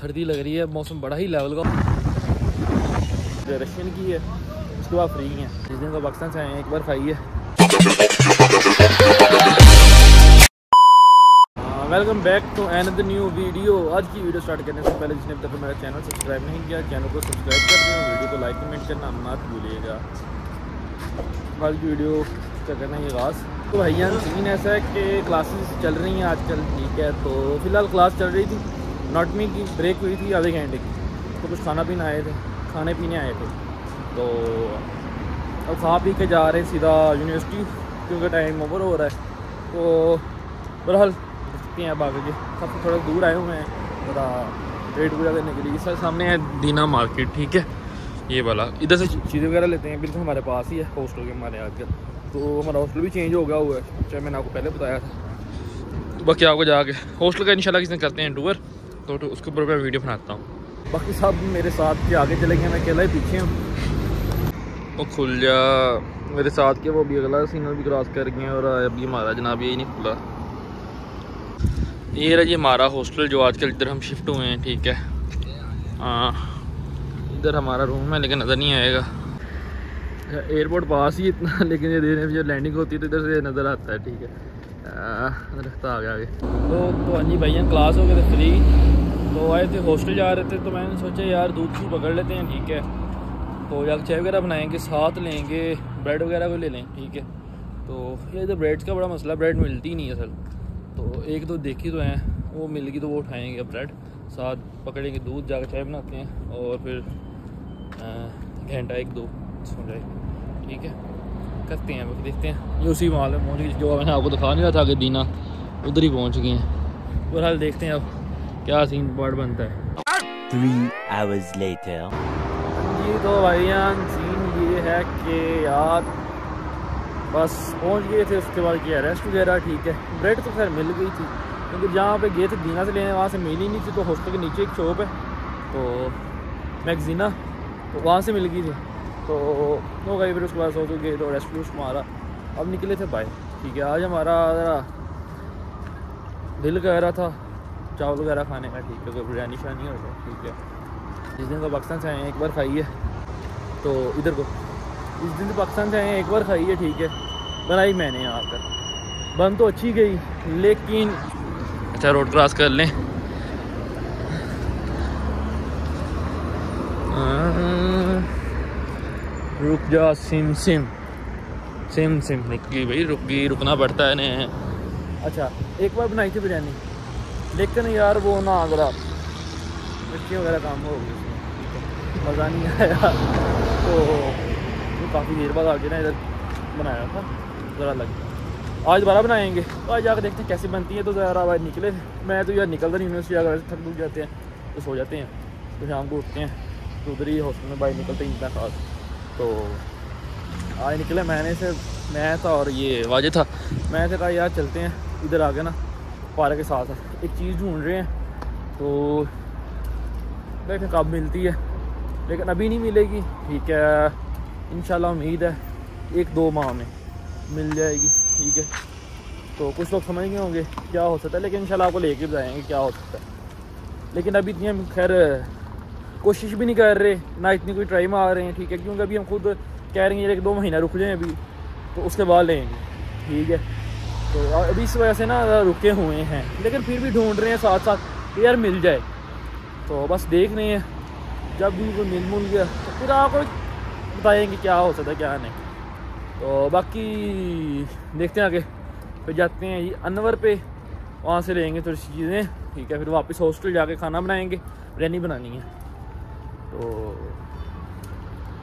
सर्दी लग रही है, मौसम बड़ा ही लेवल का। रशियन की है, उसके बाद फ्री है। जिस दिन को पाकिस्तान से आए हैं, एक बार खाई है। Welcome back to an the new video आज की वीडियो स्टार्ट करने से पहले जिसने अब तक मेरा चैनल सब्सक्राइब नहीं किया चैनल को सब्सक्राइब कर दें वीडियो को लाइक कमेंट करना मत भूलिएगा। आज की वीडियो का करना ये खास तो भैया सीन ऐसा है कि क्लासेस चल रही हैं, आजकल ठीक है तो फ़िलहाल क्लास चल रही थी। नॉट मी की ब्रेक हुई थी आधे घंटे की तो कुछ खाना पीना आए थे, खाने पीने आए थे। तो अब खा पी के जा रहे हैं सीधा यूनिवर्सिटी क्योंकि टाइम ओवर हो रहा है। तो बहरहाल, देखते हैं अब आगे के। सबसे थोड़ा दूर आए हुए हैं थोड़ा रेट पूरा करने के लिए। सर सामने है दीना मार्केट ठीक है? ये वाला। इधर से चीज़ें वगैरह लेते हैं बिल्कुल हमारे पास ही है हॉस्टल के हमारे आजकल। तो हमारा हॉस्टल भी चेंज हो गया हुआ है चाहे मैंने आपको पहले बताया था। तो बाकी आपको जाके। हॉस्टल का इंशाल्लाह किसी करते हैं टूर तो, तो उसके ऊपर मैं वीडियो बनाता हूँ। बाकी सब मेरे साथ के आगे चले गए मैं अकेला ही पीछे हूँ। वो खुल जा। मेरे साथ के वो भी अगला सिग्नल भी क्रॉस कर गए और अभी हमारा जनाब यही नहीं खुला। ये रहा जी हमारा हॉस्टल जो आजकल इधर हम शिफ्ट हुए हैं ठीक है। हाँ। इधर हमारा रूम है लेकिन नज़र नहीं आएगा। एयरपोर्ट पास ही इतना लेकिन ये देने जो लैंडिंग होती है तो इधर से नज़र आता है ठीक है। रखता आ गया आगे तो हाँ जी भैया क्लास हो गए थे फ्री तो आए थे हॉस्टल जा रहे थे तो मैंने सोचा यार, दूध की पकड़ लेते हैं, ठीक है? तो जाकर चाय वगैरह बनाएँगे साथ लेंगे ब्रेड वगैरह भी ले लें, ठीक है? तो ये तो ब्रेड का बड़ा मसला ब्रेड मिलती नहीं है असल। तो एक तो देखी तो हैं, वो मिल गई तो वो उठाएँगे ब्रेड साथ पकड़ेंगे दूध जाकर चाय बनाते हैं, और फिर घंटा एक दो, सो जाए, ठीक है? करते हैं देखते हैं। ये उसी माल में पहुँच गई जो मैंने आपको दिखा नहीं रहा था कि दीना उधर ही पहुँच गए हैं। बहरहाल देखते हैं अब क्या सीन पार्ट बनता है। Three hours later. जी तो भाईयान सीन ये है कि यार बस पहुँच गए थे उसके बाद किया रेस्ट वगैरह ठीक है। ब्रेड तो खैर मिल गई थी क्योंकि जहाँ पे गए थे दीना से लेने वहाँ से मिली नहीं थी तो हॉस्टल के नीचे एक शॉप है तो मैगजीना तो वहाँ से मिल गई थी। तो हो गई फिर उसके बाद सो गए तो रेस्ट वेस्ट मारा। अब निकले थे बाय ठीक है, आज हमारा दिल कह रहा था चावल वगैरह खाने का, ठीक है, कोई बिरयानी शानी हो जाए ठीक है। जिस दिन को पाकिस्तान से आए हैं, एक बार खाइए। तो इधर को। इस दिन पाकिस्तान से आए हैं, एक बार खाइए, ठीक है। बनाई मैंने यहाँ पर। बन तो अच्छी गई, लेकिन अच्छा रोड क्रॉस कर लें। रुक जा सिम सिम। SIM SIM. निकली भाई रुक। गई रुकना पड़ता है ने अच्छा एक बार बनाई थी बिरयानी। लेकिन यार वो ना अगर मिर्ची वगैरह काम हो गई मज़ा नहीं आया तो वो काफ़ी देर बाद आगे ना इधर बनाया था। ज़रा लग। आज दोबारा बनाएँगे। तो आज जाकर देखते हैं कैसे बनती है। तो ज़रा आज निकले। मैं तो यार निकलता नहीं यूनिवर्सिटी अगर थक थक जाते हैं। तो सो जाते हैं। तो शाम को उठते हैं। तो उधर ही हॉस्टल में बाहर निकलते ही इतना खास। तो आज निकले मैंने से, मैं था और ये वाजे था। मैं से कहा, यार चलते हैं, इधर आगे ना, पार्क के साथ एक चीज़ ढूंढ रहे हैं तो देखें कब मिलती है। लेकिन अभी नहीं मिलेगी, ठीक है। इन उम्मीद है, एक दो माह में मिल जाएगी, ठीक है। तो कुछ लोग समझ गए होंगे क्या हो सकता है, लेकिन इंशाल्लाह आपको लेके जाएँगे क्या हो सकता है। लेकिन अभी इतनी खैर कोशिश भी नहीं कर रहे, ना इतनी कोई ट्राई मार रहे हैं, ठीक है? क्योंकि अभी हम खुद कह रहे हैं एक दो महीना रुक जाएँ अभी तो उसके बाद लेंगे, ठीक है? तो अभी इस वजह से ना रुके हुए हैं, लेकिन फिर भी ढूंढ रहे हैं साथ साथ यार मिल जाए। तो बस देख रहे हैं, जब भी कोई मिल मुल गया तो फिर आपको बताएँगे क्या हो सकता क्या नहीं। तो बाकी देखते हैं आगे, फिर जाते हैं ये अनवर पे, वहाँ से लेंगे थोड़ी चीज़ें, ठीक है? फिर वापस हॉस्टल जाके खाना बनाएँगे बिरयानी बनानी है। तो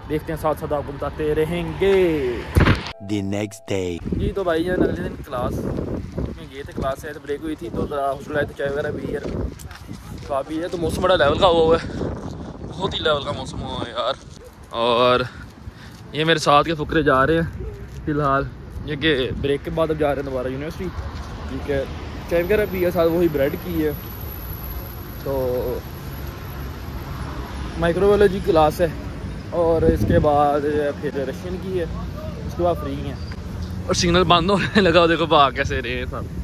देखते हैं साथ साथ आपको बताते रहेंगे। The next day. जी तो भाई यार अगले दिन क्लास में गए थे क्लास से ब्रेक हुई थी तो हॉस्टल आए थे चाय वगैरह भी यार। खा पी है तो मौसम बड़ा लेवल का हुआ है। बहुत ही लेवल का मौसम हुआ है यार। और ये मेरे साथ के फुकरे जा रहे हैं फ़िलहाल। ये कि ब्रेक के बाद अब जा रहे हैं दोबारा यूनिवर्सिटी ठीक है चाय वगैरह भी है साथ वही ब्रेड की है। तो माइक्रोबायोलॉजी क्लास है और इसके बाद फिर रशियन की है उसके बाद फ्री है। और सिग्नल बंद होने लगा देखो भाग कैसे रहे हैं सब।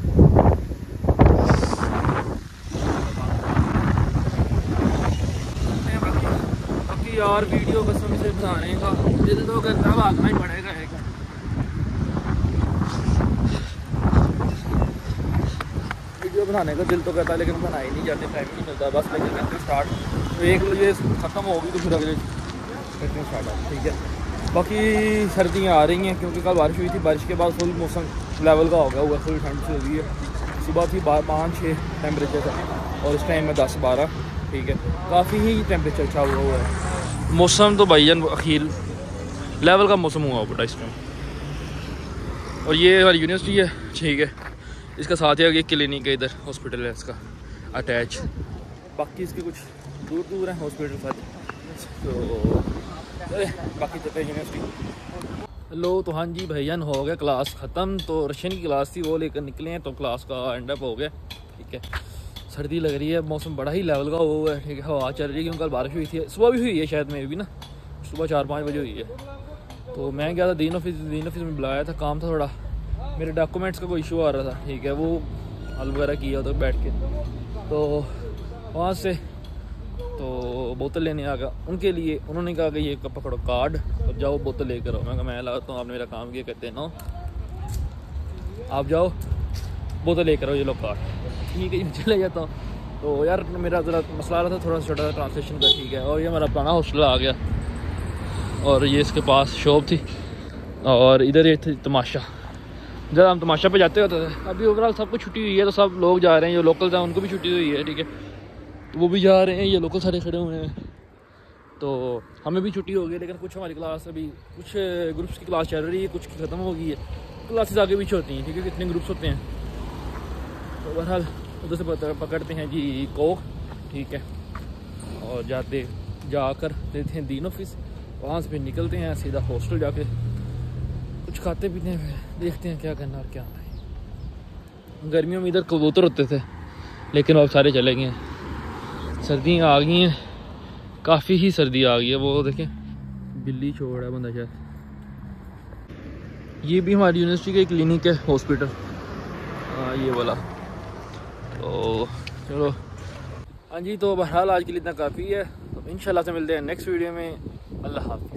यार वीडियो कसम से बनाने का। दिल तो करता भागना ही पड़ेगा एक। वीडियो बनाने का दिल तो करता है लेकिन बना ही नहीं जाते टाइम नहीं मिलता बस लेकिन स्टार्ट एक ये ख़त्म होगी तो फिर अगले ठीक है? बाकी सर्दियाँ आ रही हैं क्योंकि कल बारिश हुई थी, बारिश के बाद फुल मौसम लेवल का हो गया, हुआ फुल ठंड से हो गई है। सुबह थी पाँच छः टेम्परेचर था और इस टाइम में दस बारह, ठीक है? काफ़ी ही टेम्परेचर अच्छा हुआ हुआ है। मौसम तो भाईजान अखीर लेवल का मौसम हुआ बेटा इस टाइम और ये हमारी यूनिवर्सिटी है, ठीक है? इसका साथ ही आगे क्लिनिक है इधर हॉस्पिटल है इसका अटैच बाकी इसके कुछ दूर दूर हैं हॉस्पिटल साथ तो बाकी चलते हैं यूनिवर्सिटी लो तो हाँ जी, भैया, हो गया क्लास ख़त्म। तो रशियन की क्लास थी वो लेकर निकले हैं तो क्लास का एंड अप हो गया। ठीक है। सर्दी लग रही है, मौसम बड़ा ही लेवल का हुआ है। ठीक है, हवा चल रही है, क्योंकि कल बारिश हुई थी। सुबह भी हुई है शायद मेरी भी ना? सुबह चार पाँच बजे हुई है। तो मैं गया था दीन ऑफ़िस दीन ऑफ़िस में बुलाया था, काम था थोड़ा। मेरे डॉक्यूमेंट्स का कोई इशू आ रहा था। ठीक है, वो हल वगैरह किया तो बैठ के। तो वहाँ से तो बोतल लेने आ गया उनके लिए, उन्होंने कहा कि ये पकड़ो, कार्ड। और जाओ, बोतल लेकर आओ। मैं मैं लगाता हूँ आपने मेरा काम किया, कहते हैं, ना। आप जाओ, बोतल लेकर आओ, ये लो कार्ड। ठीक है चले जाता हूँ। तो यार, मेरा ज़रा मसला रहा था, थोड़ा सा छोटा सा ट्रांसलेशन का ठीक है। और ये हमारा पुराना हॉस्टल आ गया। और ये इसके पास शॉप थी। और इधर ये थी तमाशा। जब हम तमाशा पे जाते होते थे अभी ओवरऑल सबको छुट्टी हुई है तो सब लोग जा रहे हैं जो लोकल था उनको भी छुट्टी हुई है, ठीक है। तो वो भी जा रहे हैं, ये लोकल सारे खड़े हुए हैं। तो हमें भी छुट्टी हो गई, लेकिन कुछ हमारी क्लास अभी, कुछ ग्रुप्स की क्लास चल रही है, कुछ ख़त्म हो गई है। क्लासेस आगे पीछे होती हैं, ठीक है, कितने ग्रुप्स होते हैं। तो बहरहाल, उधर से पकड़ते हैं जी कोक, ठीक है। और जाते, जाकर देते हैं दीन ऑफ़िस वहाँ से फिर निकलते हैं, सीधा हॉस्टल जाके। कुछ खाते पीते हैं देखते हैं क्या करना और क्या गर्मियों में इधर कबूतर होते थे, लेकिन अब सारे चले गए हैं। सर्दियाँ आ गई हैं। काफ़ी ही सर्दी आ गई है वो, देखें। बिल्ली छोड़ रहा है बंदा शायद। ये भी हमारी यूनिवर्सिटी का एक क्लिनिक है, हॉस्पिटल। हाँ ये वाला। तो चलो। हाँ जी तो बहरहाल आज के लिए इतना काफ़ी है। तो इन से मिलते हैं नेक्स्ट वीडियो में। अल्लाह हाफ़